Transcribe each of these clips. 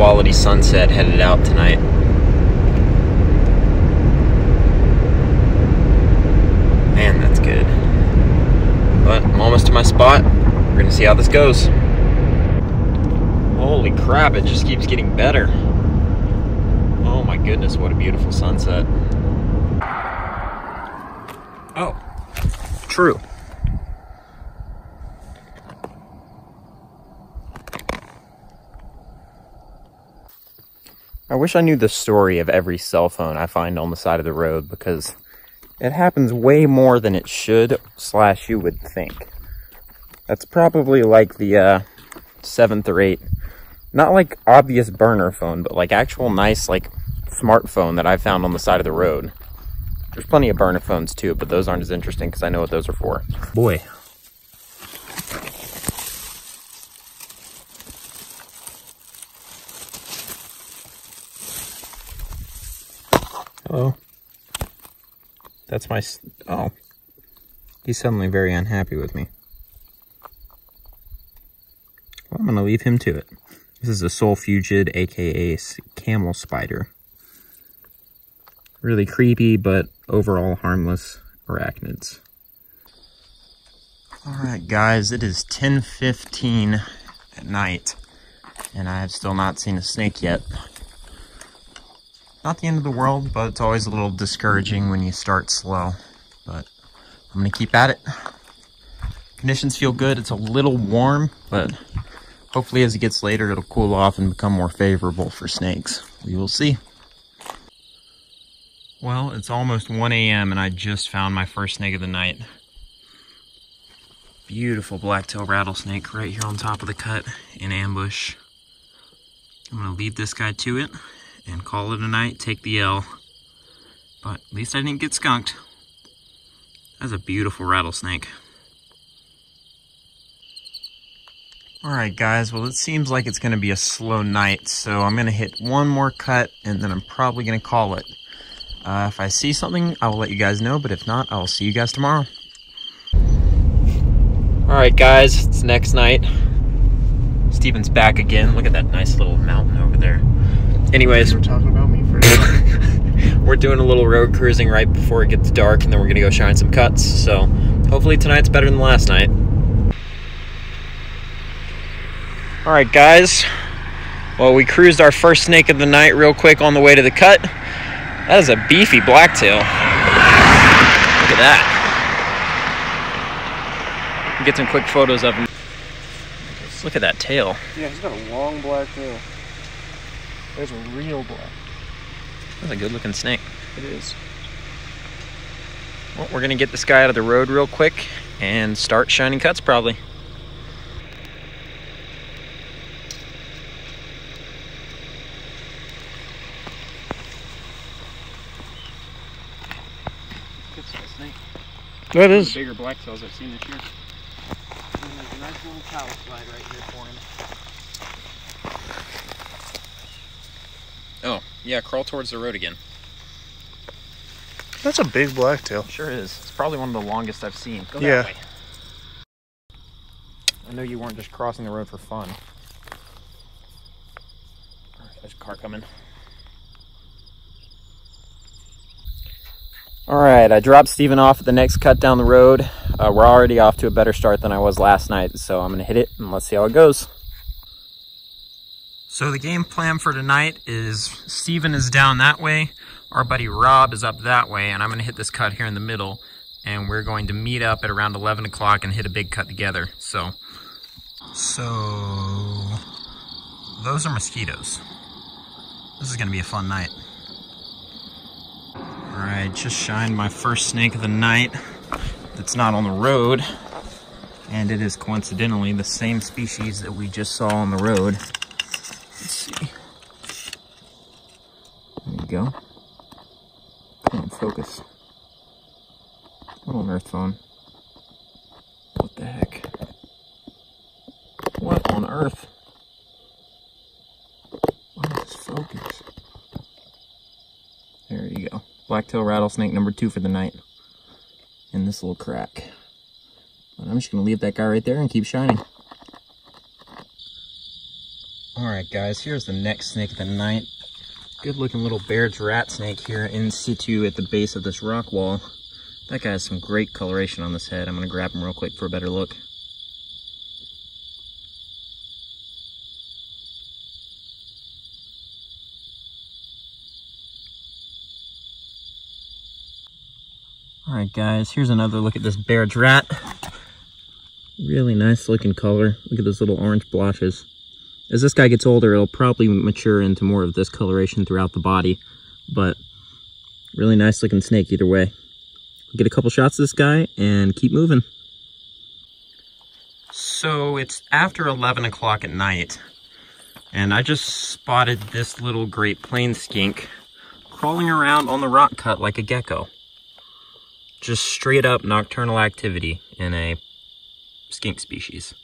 quality sunset headed out tonight. Man, that's good. But I'm almost to my spot. We're gonna see how this goes. Holy crap, it just keeps getting better. Oh my goodness, what a beautiful sunset. Oh, true. I wish I knew the story of every cell phone I find on the side of the road because it happens way more than it should slash you would think. That's probably like the uh, seventh or eighth, not like obvious burner phone, but like actual nice like smartphone that I found on the side of the road. There's plenty of burner phones too, but those aren't as interesting because I know what those are for. Boy, Hello. That's my. Oh. He's suddenly very unhappy with me. Well, I'm going to leave him to it. This is a solifugid, aka camel spider. Really creepy, but overall harmless arachnids. Alright guys, it is 10.15 at night, and I have still not seen a snake yet not the end of the world, but it's always a little discouraging when you start slow. But I'm going to keep at it. Conditions feel good. It's a little warm, but hopefully as it gets later, it'll cool off and become more favorable for snakes. We will see. Well, it's almost 1 a.m. and I just found my first snake of the night. Beautiful blacktail rattlesnake right here on top of the cut in ambush. I'm to lead this guy to it and call it a night, take the L. But at least I didn't get skunked. That's a beautiful rattlesnake. Alright guys, well it seems like it's going to be a slow night, so I'm going to hit one more cut and then I'm probably going to call it. Uh, if I see something, I will let you guys know, but if not, I will see you guys tomorrow. Alright guys, it's next night. Steven's back again. Look at that nice little mountain over there. Anyways, we're talking about me we're doing a little road cruising right before it gets dark, and then we're gonna go shine some cuts. So hopefully tonight's better than last night. All right, guys. Well, we cruised our first snake of the night real quick on the way to the cut. That is a beefy blacktail. Look at that. Get some quick photos of him. Look at that tail. Yeah, he's got a long black tail. There's a real black. That's a good looking snake. It is. Well, we're gonna get this guy out of the road real quick and start shining cuts probably. Good size snake. That is. Bigger black tails I've seen this year. And there's a nice little power slide right here for him. Oh, yeah, crawl towards the road again. That's a big blacktail. Sure is. It's probably one of the longest I've seen. Go yeah. way. I know you weren't just crossing the road for fun. there's a car coming. All right, I dropped Steven off at the next cut down the road. Uh, we're already off to a better start than I was last night, so I'm gonna hit it and let's see how it goes. So the game plan for tonight is Steven is down that way, our buddy Rob is up that way, and I'm going to hit this cut here in the middle, and we're going to meet up at around 11 o'clock and hit a big cut together. So, so those are mosquitoes. This is going to be a fun night. All right, just shined my first snake of the night that's not on the road, and it is coincidentally the same species that we just saw on the road. Let's see. There you go. Come on, focus. What on earth, phone? What the heck? What on earth? Focus? There you go. Blacktail rattlesnake number two for the night. In this little crack. But I'm just going to leave that guy right there and keep shining. All right, guys, here's the next snake of the night. Good looking little Baird's rat snake here in situ at the base of this rock wall. That guy has some great coloration on this head. I'm gonna grab him real quick for a better look. All right, guys, here's another look at this Baird's rat. Really nice looking color. Look at those little orange blotches. As this guy gets older, it'll probably mature into more of this coloration throughout the body, but really nice looking snake either way. Get a couple shots of this guy and keep moving. So it's after 11 o'clock at night, and I just spotted this little Great plain skink crawling around on the rock cut like a gecko. Just straight up nocturnal activity in a skink species.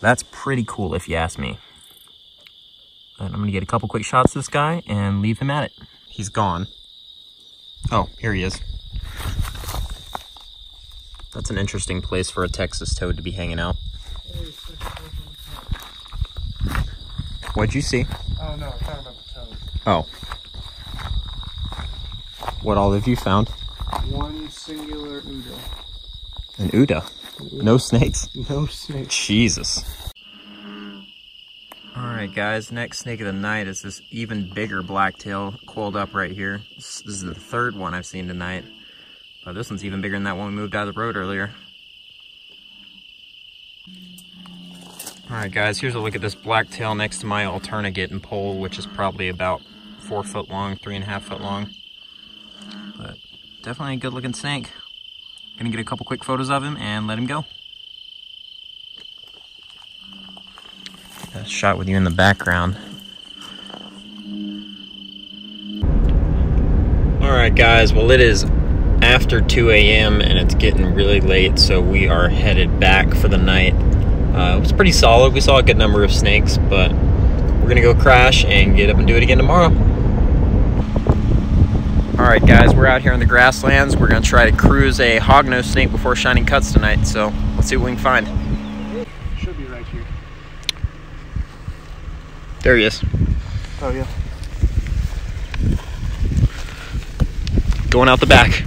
That's pretty cool if you ask me. But I'm gonna get a couple quick shots of this guy and leave him at it. He's gone. Oh, here he is. That's an interesting place for a Texas toad to be hanging out. What'd you see? Oh no, I'm talking about the toad. Oh. What all have you found? One singular Uta. An Uta. No snakes. No snakes. Jesus. Alright guys, next snake of the night is this even bigger blacktail coiled up right here. This, this is the third one I've seen tonight. But this one's even bigger than that one we moved out of the road earlier. Alright guys, here's a look at this blacktail next to my alternate and pole, which is probably about four foot long, three and a half foot long. But definitely a good looking snake. Gonna get a couple quick photos of him and let him go. A shot with you in the background. Alright guys, well it is after 2 a.m. and it's getting really late, so we are headed back for the night. Uh, it was pretty solid. We saw a good number of snakes, but we're gonna go crash and get up and do it again tomorrow. Alright guys, we're out here in the grasslands. We're gonna try to cruise a hognose snake before shining cuts tonight, so let's see what we can find. Should be right here. There he is. Oh yeah. Going out the back.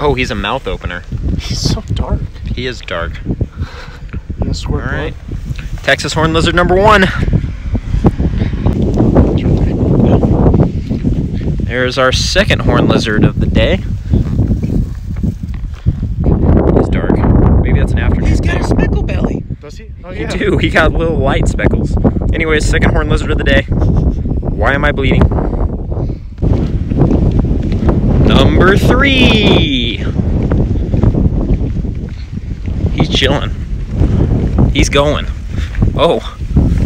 Oh, he's a mouth opener. He's so dark. He is dark. All right. Texas horn lizard number one. There's our second horn lizard of the day. He's dark. Maybe that's an afternoon. He's got a speckle belly. Does he? Oh You do. He got little light speckles. Anyways, second horn lizard of the day. Why am I bleeding? Number three. He's chilling. He's going. Oh,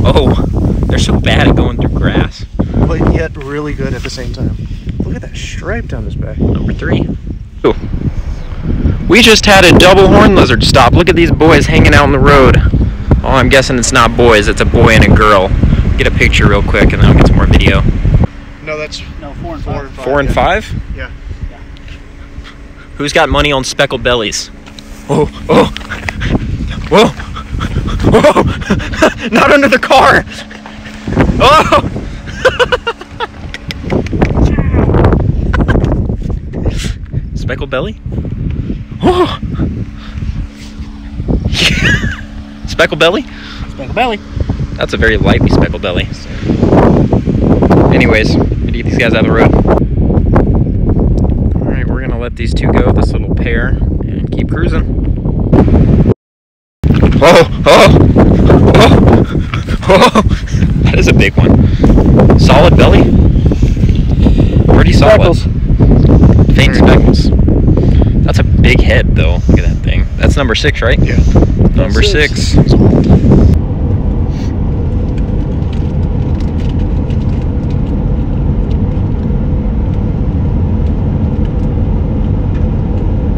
oh, they're so bad at going through grass. But yet really good at the same time. Look at that stripe down his back. Number three. Ooh. We just had a double horn lizard stop. Look at these boys hanging out on the road. Oh, I'm guessing it's not boys, it's a boy and a girl. Get a picture real quick and then I'll get some more video. No, that's No, four and four five. and five. Four and yeah. five? Yeah. Who's got money on speckled bellies? Oh, oh, whoa, whoa, not under the car. Oh, speckled belly. Oh, speckled belly. Speckle belly. That's a very lively speckled belly. Anyways, I'm gonna get these guys out of the road. All right, we're gonna let these two go, this little pair, and keep cruising. Oh, oh, oh, oh, oh. that is a big one. Solid belly. Pretty solid. Faint speckles. That's a big though. Look at that thing. That's number six, right? Yeah. Number Six. six.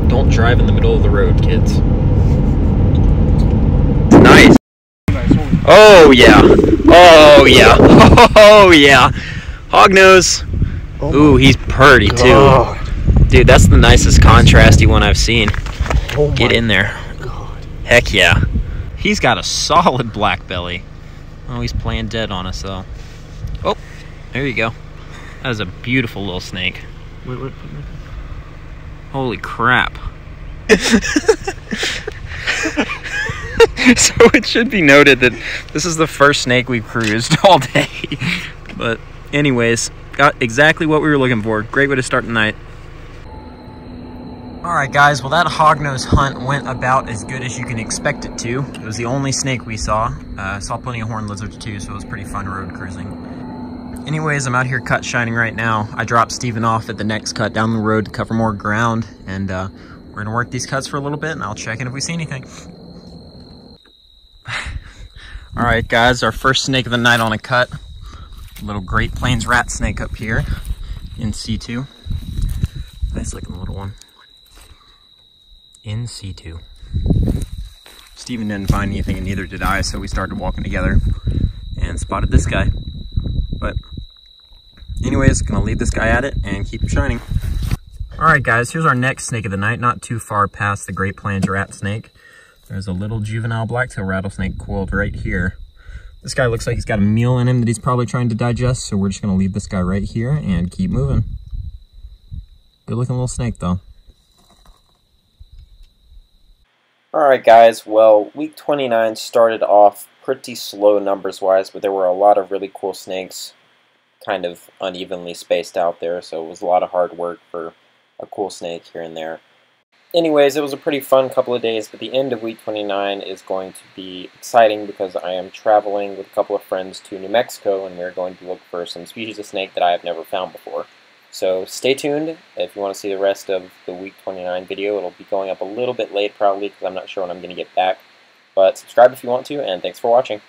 Don't drive in the middle of the road, kids. Nice. Nice. Oh yeah. Oh yeah. Oh yeah. Hognose. Oh Ooh, he's purty too. Dude, that's the nicest contrasty one I've seen. Oh Get in there. God. Heck yeah. He's got a solid black belly. Oh, he's playing dead on us though. Oh, there you go. That is a beautiful little snake. Wait, wait, Holy crap. so it should be noted that this is the first snake we've cruised all day. But anyways, got exactly what we were looking for. Great way to start the night. Alright guys, well that hognose hunt went about as good as you can expect it to. It was the only snake we saw. Uh, saw plenty of horned lizards too, so it was pretty fun road cruising. Anyways, I'm out here cut shining right now. I dropped Steven off at the next cut down the road to cover more ground, and uh, we're gonna work these cuts for a little bit, and I'll check in if we see anything. Alright guys, our first snake of the night on a cut. Little Great Plains rat snake up here in situ. Nice looking little one in situ. Steven didn't find anything and neither did I, so we started walking together and spotted this guy. But anyways, gonna leave this guy at it and keep shining. All right, guys, here's our next snake of the night, not too far past the Great Plains rat snake. There's a little juvenile blacktail rattlesnake coiled right here. This guy looks like he's got a meal in him that he's probably trying to digest, so we're just gonna leave this guy right here and keep moving. Good looking little snake though. Alright guys, well week 29 started off pretty slow numbers wise, but there were a lot of really cool snakes kind of unevenly spaced out there, so it was a lot of hard work for a cool snake here and there. Anyways, it was a pretty fun couple of days, but the end of week 29 is going to be exciting because I am traveling with a couple of friends to New Mexico and we're going to look for some species of snake that I have never found before. So stay tuned if you want to see the rest of the week 29 video. It'll be going up a little bit late probably because I'm not sure when I'm going to get back. But subscribe if you want to, and thanks for watching.